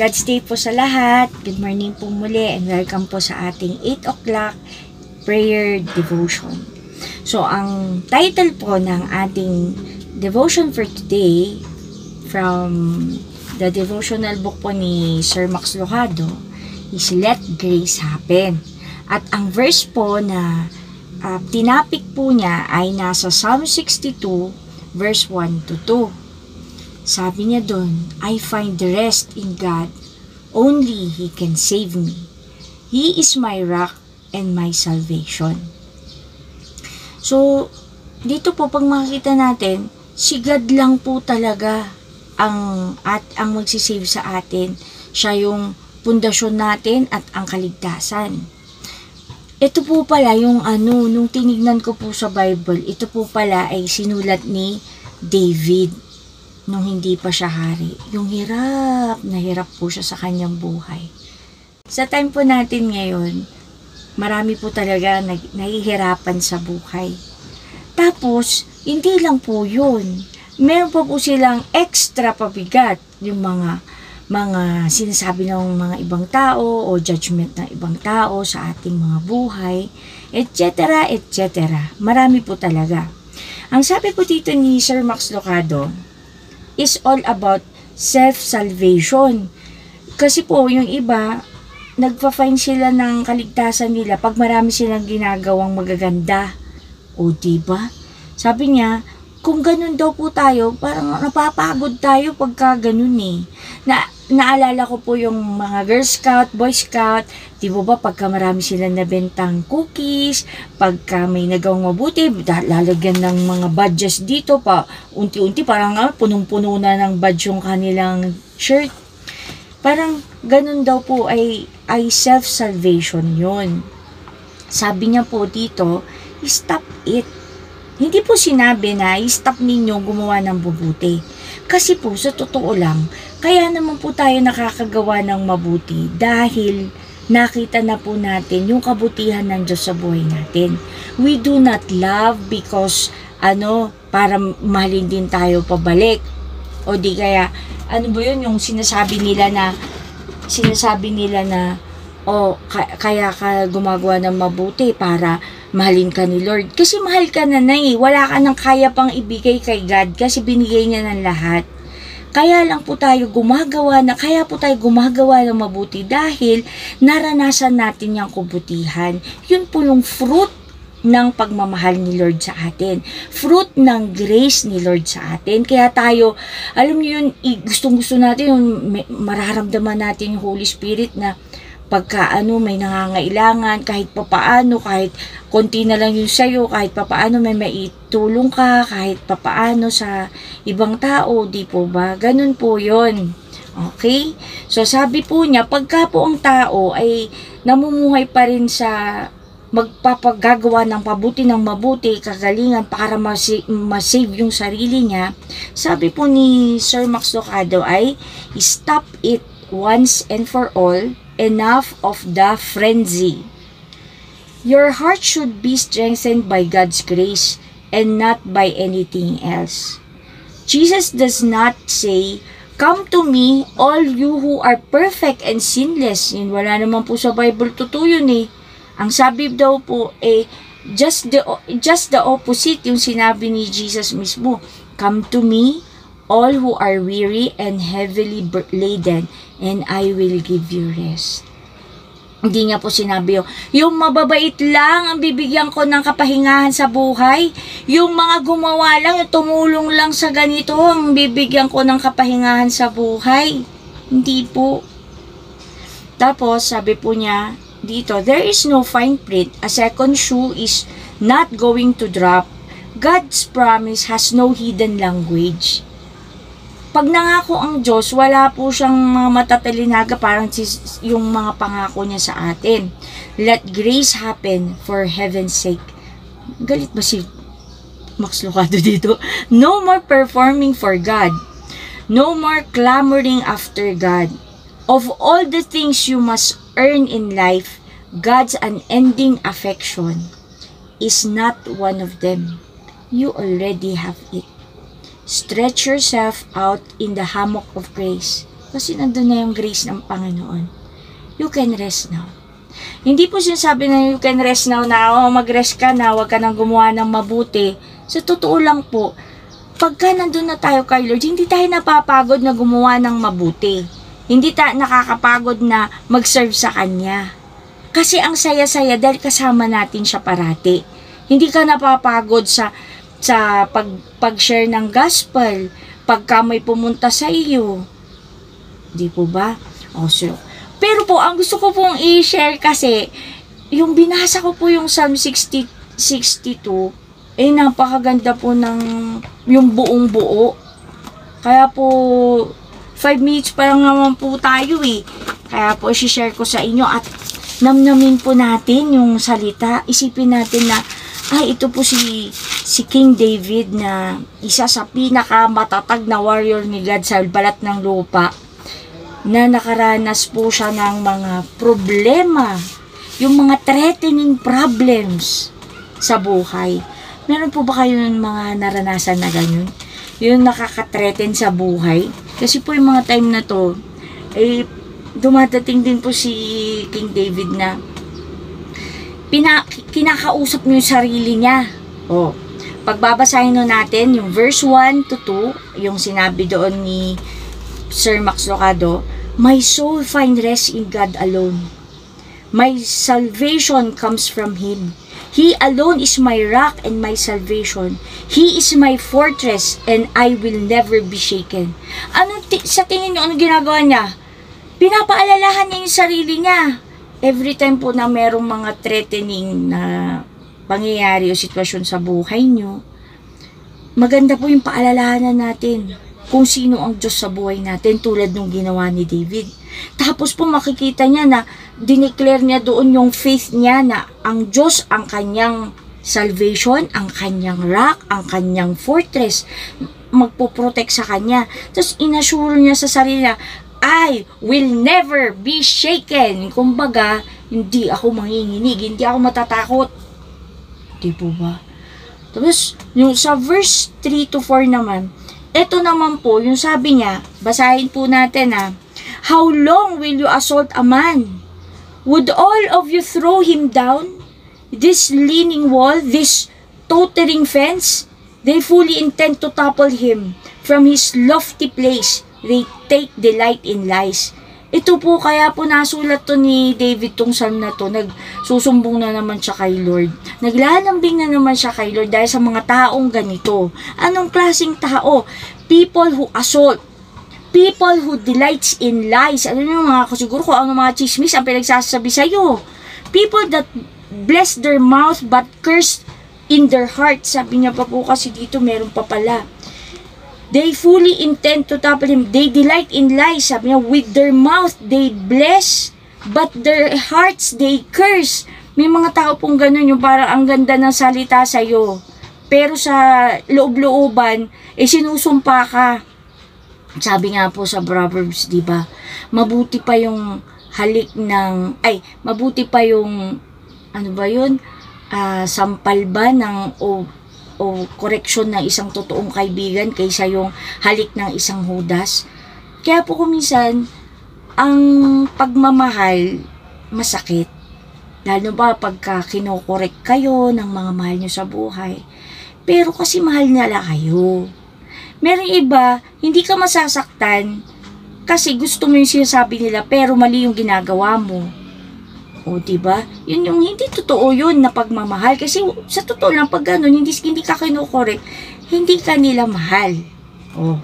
God's day po sa lahat. Good morning po muli and welcome po sa ating 8 o'clock prayer devotion. So, ang title po ng ating devotion for today from the devotional book po ni Sir Max Lucado is Let Grace Happen. At ang verse po na uh, tinapik po niya ay nasa Psalm 62 verse 1 to 2. Sabi niya doon, I find the rest in God. Only He can save me. He is my rock and my salvation. So, dito po pag makikita natin, si God lang po talaga ang at ang magsisave sa atin. Siya yung pundasyon natin at ang kaligtasan. Ito po pala yung ano, nung tinignan ko po sa Bible, ito po pala ay sinulat ni David nung hindi pa siya hari. Yung hirap na hirap po siya sa kanyang buhay. Sa time po natin ngayon, marami po talaga nag, nahihirapan sa buhay. Tapos, hindi lang po yun. Meron po po silang extra pabigat yung mga mga sinasabi ng mga ibang tao o judgment ng ibang tao sa ating mga buhay, etc. etc. Marami po talaga. Ang sabi po dito ni Sir Max Locado, is all about self-salvation. Kasi po, yung iba, nagpa-find sila ng kaligtasan nila pag marami silang ginagawang magaganda. O, diba? Sabi niya, kung ganun daw po tayo, parang napapagod tayo pagka ganun eh. Na, naalala ko po yung mga Girl Scout, Boy Scout, di ba ba pagka marami silang nabentang cookies, pagka may nagawang mabuti, lalagyan ng mga badges dito pa, unti-unti parang ah, punong-puno na ng badge yung kanilang shirt. Parang ganun daw po ay, ay self-salvation yun. Sabi niya po dito, stop it hindi po sinabi na i-stop ninyo gumawa ng mabuti. Kasi po, sa totoo lang, kaya naman po tayo nakakagawa ng mabuti dahil nakita na po natin yung kabutihan ng Diyos sa buhay natin. We do not love because, ano, para mahalin din tayo pabalik. O di kaya, ano ba yun, yung sinasabi nila na, sinasabi nila na, o, kaya ka gumagawa ng mabuti para mahalin ka ni Lord. Kasi mahal ka na na eh. Wala ka nang kaya pang ibigay kay God kasi binigay niya ng lahat. Kaya lang po tayo gumagawa na, kaya po tayo gumagawa ng mabuti dahil naranasan natin yung kabutihan. Yun po yung fruit ng pagmamahal ni Lord sa atin. Fruit ng grace ni Lord sa atin. Kaya tayo, alam niyo yun, gustong gusto natin, yung mararamdaman natin yung Holy Spirit na pagka ano may nangangailangan kahit papaano kahit konti na lang yung sayo kahit papaano may maitulong ka kahit papaano sa ibang tao di po ba? Ganun po yon okay? So sabi po niya pagka po ang tao ay namumuhay pa rin sa magpapagagawa ng pabuti ng mabuti, kagalingan para ma-save yung sarili niya, sabi po ni Sir Max Lucado ay stop it once and for all enough of the frenzy. Your heart should be strengthened by God's grace and not by anything else. Jesus does not say, Come to me, all you who are perfect and sinless. Yun, wala naman po sa Bible totoo yun eh. Ang sabi daw po eh, just the, just the opposite yung sinabi ni Jesus mismo. Come to me, all who are weary and heavily laden, and I will give you rest. Hindi niya po sinabi yung, yung mababait lang ang bibigyan ko ng kapahingahan sa buhay. Yung mga gumawa lang, tumulong lang sa ganito ang bibigyan ko ng kapahingahan sa buhay. Hindi po. Tapos, sabi po niya dito, there is no fine print. A second shoe is not going to drop. God's promise has no hidden language pag nangako ang Diyos, wala po siyang mga matatalinaga parang yung mga pangako niya sa atin. Let grace happen for heaven's sake. Galit ba si Max Lucado dito? No more performing for God. No more clamoring after God. Of all the things you must earn in life, God's unending affection is not one of them. You already have it. Stretch yourself out in the hammock of grace. Kasi nandun na yung grace ng Panginoon. You can rest now. Hindi po sinasabi na you can rest now na oh, mag-rest ka na, huwag ka nang gumawa ng mabuti. Sa totoo lang po, pagka nandun na tayo kay Lord, hindi tayo napapagod na gumawa ng mabuti. Hindi tayo nakakapagod na mag-serve sa Kanya. Kasi ang saya-saya dahil kasama natin siya parati. Hindi ka napapagod sa sa pag, pag-share ng gospel, pagka may pumunta sa iyo. Di po ba? O, so, pero po, ang gusto ko pong i-share kasi, yung binasa ko po yung Psalm 60, 62, eh napakaganda po ng yung buong buo. Kaya po, 5 minutes pa lang naman po tayo eh. Kaya po, i-share ko sa inyo at namnamin po natin yung salita. Isipin natin na, ay, ito po si, si King David na isa sa pinakamatatag na warrior ni God sa balat ng lupa na nakaranas po siya ng mga problema, yung mga threatening problems sa buhay. Meron po ba kayo ng mga naranasan na ganyan? Yung nakaka-threaten sa buhay? Kasi po yung mga time na to, eh, dumadating din po si King David na pina, kinakausap mo yung sarili niya. O, pagbabasahin no natin yung verse 1 to 2, yung sinabi doon ni Sir Max Locado, My soul find rest in God alone. My salvation comes from Him. He alone is my rock and my salvation. He is my fortress and I will never be shaken. Ano sa tingin niyo ano ginagawa niya? Pinapaalalahan niya yung sarili niya. Every time po na merong mga threatening na pangyayari o sitwasyon sa buhay niyo, maganda po yung paalalahanan natin kung sino ang Diyos sa buhay natin tulad nung ginawa ni David. Tapos po makikita niya na dineclare niya doon yung faith niya na ang Diyos ang kanyang salvation, ang kanyang rock, ang kanyang fortress, magpoprotect sa kanya. Tapos inassure niya sa sarili niya, I will never be shaken. Kumbaga, hindi ako manginginig, hindi ako matatakot. Di po ba? Tapos, yung sa verse 3 to 4 naman, ito naman po, yung sabi niya, basahin po natin ha, How long will you assault a man? Would all of you throw him down? This leaning wall, this tottering fence, they fully intend to topple him from his lofty place. They take delight in lies. Ito po kaya po nasulat to ni David tong psalm na to. Nagsusumbong na naman siya kay Lord. Naglalambing na naman siya kay Lord dahil sa mga taong ganito. Anong klasing tao? People who assault. People who delights in lies. Ano yung mga siguro kung ano mga chismis ang pinagsasabi sa'yo. People that bless their mouth but curse in their heart. Sabi niya pa po kasi dito meron pa pala. They fully intend to topple him. They delight in lies. Sabi niya, with their mouth they bless, but their hearts they curse. May mga tao pong ganun, yung parang ang ganda ng salita sa'yo. Pero sa loob-looban, eh sinusumpa ka. Sabi nga po sa Proverbs, di ba? Mabuti pa yung halik ng, ay, mabuti pa yung, ano ba yun? Ah, sampal ba ng, o o correction ng isang totoong kaibigan kaysa yung halik ng isang hudas. Kaya po kuminsan, ang pagmamahal masakit. Lalo ba pagka kinokorek kayo ng mga mahal nyo sa buhay. Pero kasi mahal nila kayo. Meron iba, hindi ka masasaktan kasi gusto mo yung sinasabi nila pero mali yung ginagawa mo. O, ba? Yun yung hindi totoo yun na pagmamahal. Kasi sa totoo lang, pag ganun, hindi, hindi ka kinukorek, hindi ka nila mahal. O,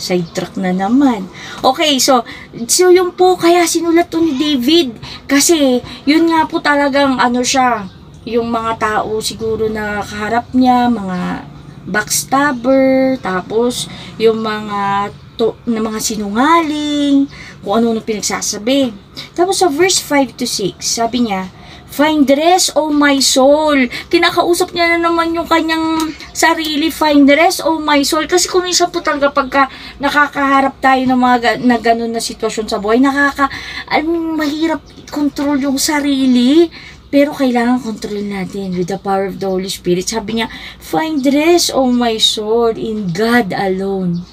sidetrack na naman. Okay, so, so yun po, kaya sinulat to ni David. Kasi, yun nga po talagang, ano siya, yung mga tao siguro na kaharap niya, mga backstabber, tapos, yung mga to, na mga sinungaling, kung ano-ano pinagsasabi. Tapos sa verse 5 to 6, sabi niya, Find rest, O my soul. Kinakausap niya na naman yung kanyang sarili. Find rest, O my soul. Kasi kung minsan po talaga pagka nakakaharap tayo ng mga na ganun na sitwasyon sa buhay, nakaka, I mean, mahirap control yung sarili. Pero kailangan control natin with the power of the Holy Spirit. Sabi niya, Find rest, O my soul, in God alone.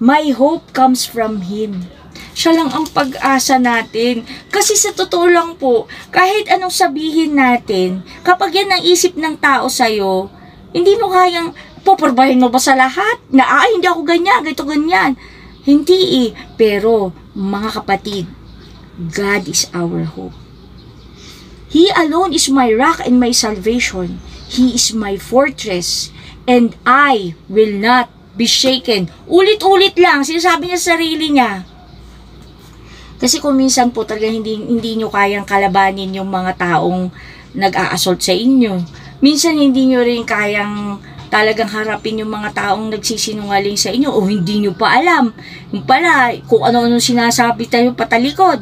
My hope comes from Him. Siya lang ang pag-asa natin. Kasi sa totoo lang po, kahit anong sabihin natin, kapag yan ang isip ng tao sa'yo, hindi mo kayang, poporbahin mo ba sa lahat? Na, ah, hindi ako ganyan, ganito, ganyan. Hindi eh. Pero, mga kapatid, God is our hope. He alone is my rock and my salvation. He is my fortress, and I will not be shaken. Ulit-ulit lang, sinasabi niya sa sarili niya. Kasi kung minsan po talaga hindi, hindi nyo kayang kalabanin yung mga taong nag-a-assault sa inyo. Minsan hindi nyo rin kayang talagang harapin yung mga taong nagsisinungaling sa inyo o hindi nyo pa alam. Yung pala, kung ano-ano sinasabi tayo patalikod.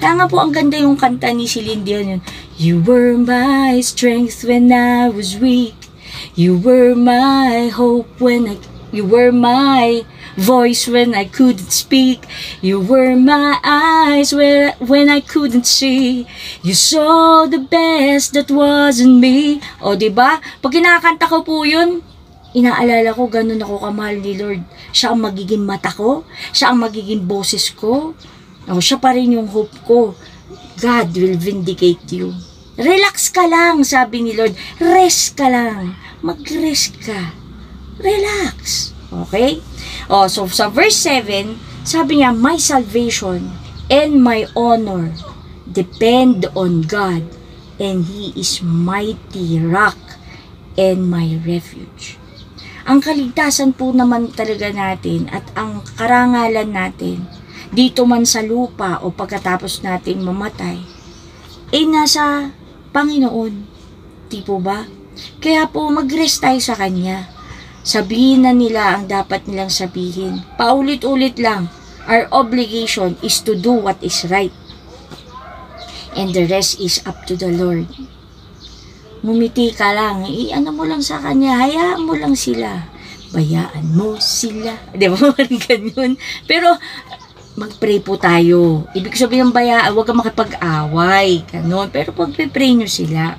Kaya nga po ang ganda yung kanta ni Celine Dion yun. You were my strength when I was weak. You were my hope when I You were my voice when I couldn't speak. You were my eyes when, I couldn't see. You saw the best that wasn't me. O, ba? Pag kinakanta ko po yun, inaalala ko, ganun ako kamahal ni Lord. Siya ang magiging mata ko. Siya ang magiging boses ko. O, siya pa rin yung hope ko. God will vindicate you. Relax ka lang, sabi ni Lord. Rest ka lang. Mag-rest ka relax. Okay? Oh, so sa verse 7, sabi niya, My salvation and my honor depend on God and He is mighty rock and my refuge. Ang kaligtasan po naman talaga natin at ang karangalan natin dito man sa lupa o pagkatapos natin mamatay ay nasa Panginoon. Di po ba? Kaya po mag-rest tayo sa Kanya Sabihin na nila ang dapat nilang sabihin. Paulit-ulit lang. Our obligation is to do what is right. And the rest is up to the Lord. Mumiti ka lang. I-ano mo lang sa Kanya. Hayaan mo lang sila. Bayaan mo sila. Di ba? Ganyan. Pero, mag-pray po tayo. Ibig sabihin ng bayaan, huwag kang makipag-away. Ganon. Pero pag-pray nyo sila.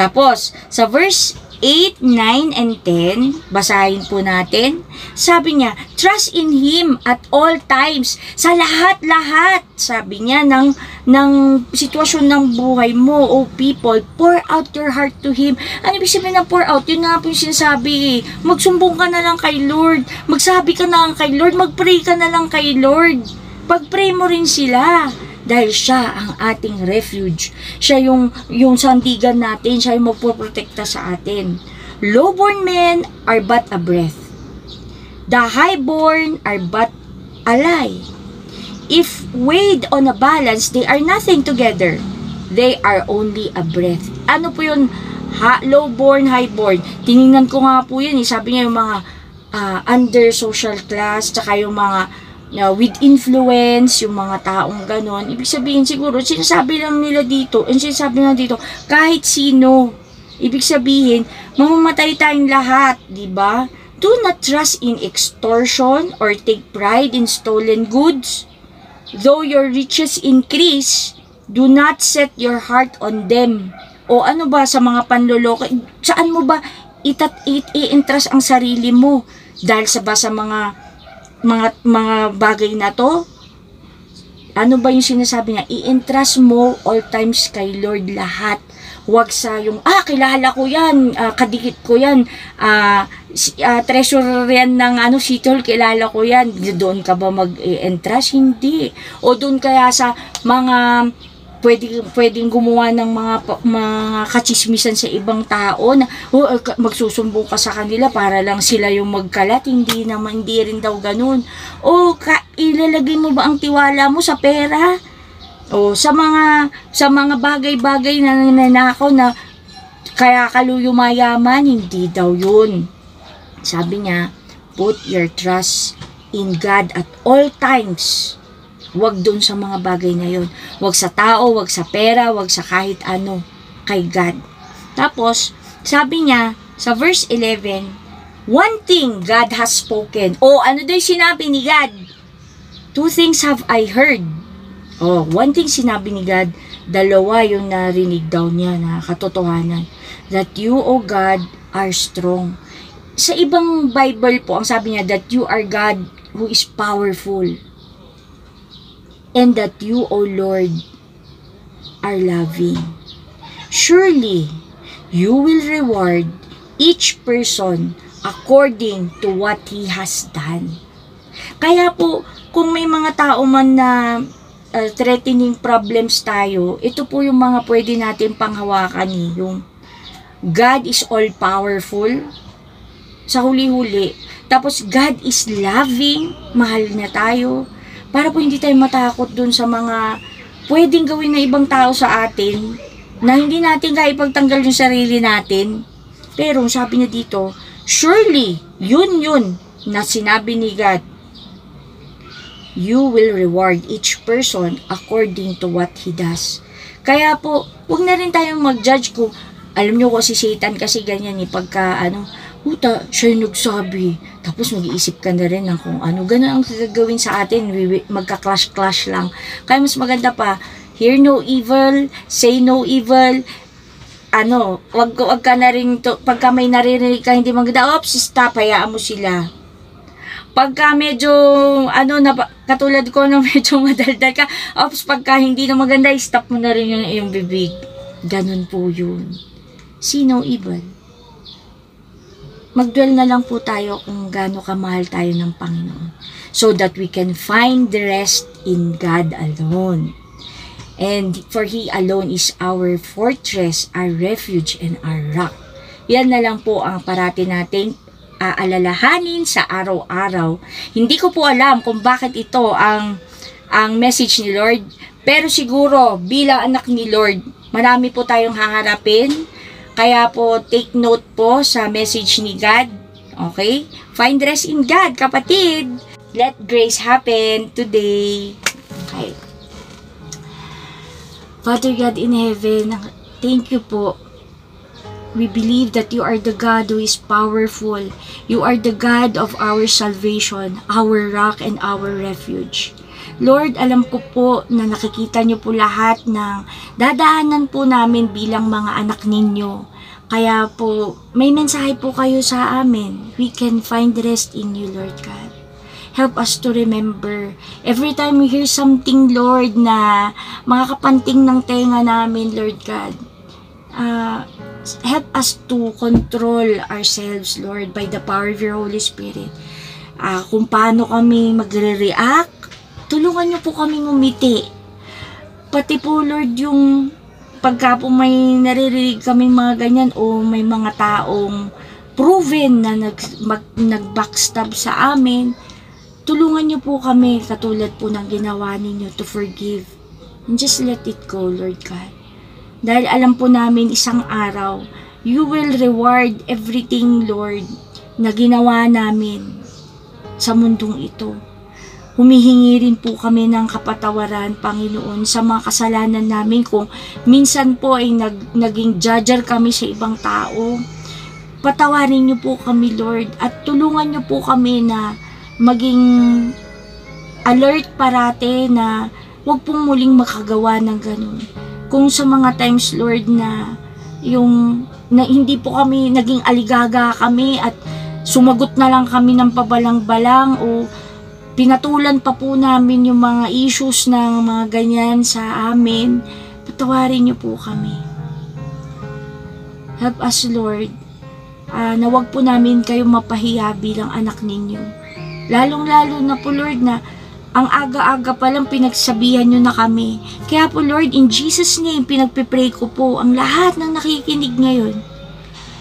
Tapos, sa verse 8, 9, and 10, basahin po natin. Sabi niya, trust in Him at all times, sa lahat-lahat, sabi niya, ng, ng sitwasyon ng buhay mo, o people, pour out your heart to Him. Ano ibig sabihin ng pour out? Yun nga po yung sinasabi eh. Magsumbong ka na lang kay Lord. Magsabi ka na lang kay Lord. Magpray ka na lang kay Lord. Pag-pray mo rin sila dahil siya ang ating refuge. Siya yung, yung sandigan natin, siya yung magpoprotekta sa atin. Lowborn men are but a breath. The highborn are but a lie. If weighed on a balance, they are nothing together. They are only a breath. Ano po yun? Ha, lowborn, highborn. Tiningnan ko nga po yun. Eh. Sabi niya yung mga uh, under social class, tsaka yung mga uh, with influence, yung mga taong ganon. Ibig sabihin siguro, sinasabi lang nila dito, and sinasabi lang dito, kahit sino. Ibig sabihin, mamamatay tayong lahat, di ba? Do not trust in extortion or take pride in stolen goods. Though your riches increase, do not set your heart on them. O ano ba sa mga panloloko? Saan mo ba itat i-interest ang sarili mo? Dahil sa ba sa mga mga mga bagay na to, ano ba yung sinasabi niya? I-entrust mo all times kay Lord lahat. Huwag sa yung, ah, kilala ko yan, uh, kadikit ko yan, uh, uh, treasure yan ng ano, sitol, kilala ko yan. Doon ka ba mag-entrust? Hindi. O doon kaya sa mga pwede, pwedeng gumawa ng mga, mga kachismisan sa ibang tao na oh, magsusumbong ka sa kanila para lang sila yung magkalat. Hindi naman, hindi rin daw ganun. O ka, ilalagay mo ba ang tiwala mo sa pera? O sa mga sa mga bagay-bagay na nananakaw na kaya kaluyo mayaman, hindi daw yun. Sabi niya, put your trust in God at all times Huwag doon sa mga bagay na yun. Huwag sa tao, huwag sa pera, huwag sa kahit ano. Kay God. Tapos, sabi niya, sa verse 11, One thing God has spoken. O, ano daw sinabi ni God? Two things have I heard. Oh, one thing sinabi ni God, dalawa yung narinig daw niya na katotohanan. That you, O God, are strong. Sa ibang Bible po, ang sabi niya, that you are God who is powerful. And that you, O Lord, are loving. Surely, you will reward each person according to what he has done. Kaya po, kung may mga tao man na uh, threatening problems tayo, ito po yung mga pwede natin panghawakan eh, yung God is all powerful sa huli-huli. Tapos God is loving, mahal niya tayo. Para po hindi tayo matakot dun sa mga pwedeng gawin ng ibang tao sa atin na hindi natin kaya ipagtanggal yung sarili natin. Pero sabi niya dito, surely, yun yun na sinabi ni God, you will reward each person according to what he does. Kaya po, huwag na rin tayong mag-judge kung, alam nyo ko si Satan kasi ganyan eh, pagka ano, Puta, siya yung nagsabi. Tapos mag-iisip ka na rin ng kung ano. Ganun ang gagawin sa atin. Magka-clash-clash lang. Kaya mas maganda pa, hear no evil, say no evil, ano, wag, wag ka na rin, to, pagka may naririnig ka, hindi maganda, ops, stop, hayaan mo sila. Pagka medyo, ano, na, katulad ko na medyo madaldal ka, ops, pagka hindi na maganda, stop mo na rin yung, yung bibig. Ganun po yun. See no evil magdwell na lang po tayo kung gaano kamahal tayo ng Panginoon so that we can find the rest in God alone. And for He alone is our fortress, our refuge, and our rock. Yan na lang po ang parati nating aalalahanin sa araw-araw. Hindi ko po alam kung bakit ito ang ang message ni Lord, pero siguro bilang anak ni Lord, marami po tayong haharapin kaya po, take note po sa message ni God. Okay? Find rest in God, kapatid. Let grace happen today. Okay. Father God in heaven, thank you po. We believe that you are the God who is powerful. You are the God of our salvation, our rock and our refuge. Lord, alam ko po na nakikita niyo po lahat ng dadaanan po namin bilang mga anak ninyo. Kaya po, may mensahe po kayo sa amin. We can find rest in you, Lord God. Help us to remember. Every time we hear something, Lord, na mga kapanting ng tenga namin, Lord God, uh, help us to control ourselves, Lord, by the power of your Holy Spirit. Uh, kung paano kami magre-react, tulungan niyo po kami umiti. Pati po, Lord, yung pagka po may naririnig kami mga ganyan o may mga taong proven na nag, mag, nag-backstab sa amin, tulungan niyo po kami katulad po ng ginawa ninyo to forgive. And just let it go, Lord God. Dahil alam po namin isang araw, you will reward everything, Lord, na ginawa namin sa mundong ito. Humihingi rin po kami ng kapatawaran, Panginoon, sa mga kasalanan namin kung minsan po ay nag, naging judger kami sa ibang tao. Patawarin niyo po kami, Lord, at tulungan niyo po kami na maging alert parate na huwag pong muling makagawa ng ganun. Kung sa mga times, Lord, na yung na hindi po kami naging aligaga kami at sumagot na lang kami ng pabalang-balang o pinatulan pa po namin yung mga issues ng mga ganyan sa amin, patawarin niyo po kami. Help us, Lord, uh, na wag po namin kayo mapahiya bilang anak ninyo. Lalong-lalo na po, Lord, na ang aga-aga pa lang pinagsabihan nyo na kami. Kaya po, Lord, in Jesus' name, pinagpipray ko po ang lahat ng nakikinig ngayon.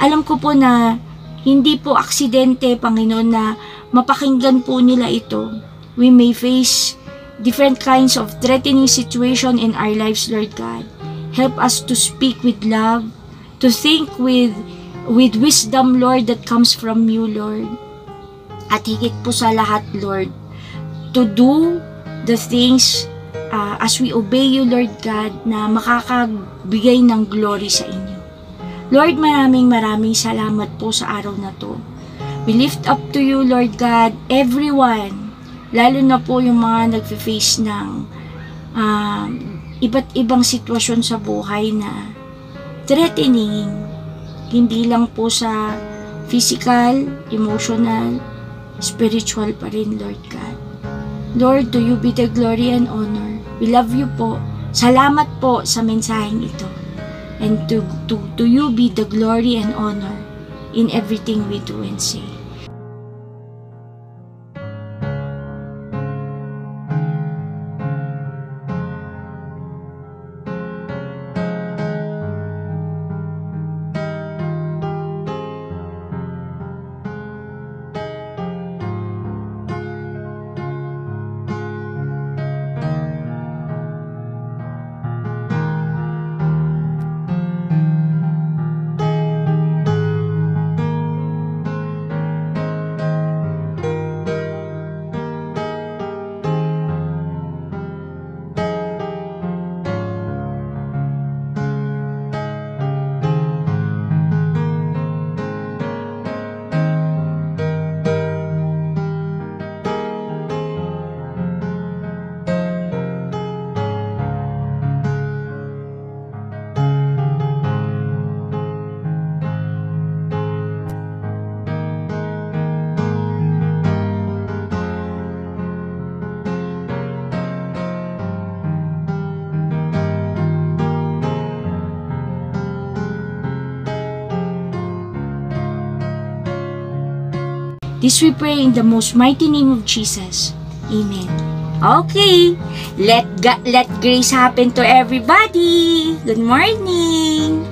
Alam ko po na hindi po aksidente, Panginoon, na mapakinggan po nila ito. We may face different kinds of threatening situation in our lives, Lord God. Help us to speak with love, to think with with wisdom, Lord, that comes from you, Lord. At higit po sa lahat, Lord, to do the things uh, as we obey you, Lord God, na makakagbigay ng glory sa inyo. Lord, maraming maraming salamat po sa araw na to. We lift up to you, Lord God, everyone, lalo na po yung mga nagfe-face ng uh, iba't ibang sitwasyon sa buhay na threatening, hindi lang po sa physical, emotional, spiritual pa rin, Lord God. Lord, to you be the glory and honor. We love you po. Salamat po sa mensaheng ito. And to, to, to you be the glory and honor in everything we do and say. This we pray in the most mighty name of Jesus. Amen. Okay, let let grace happen to everybody. Good morning.